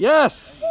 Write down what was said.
Yes!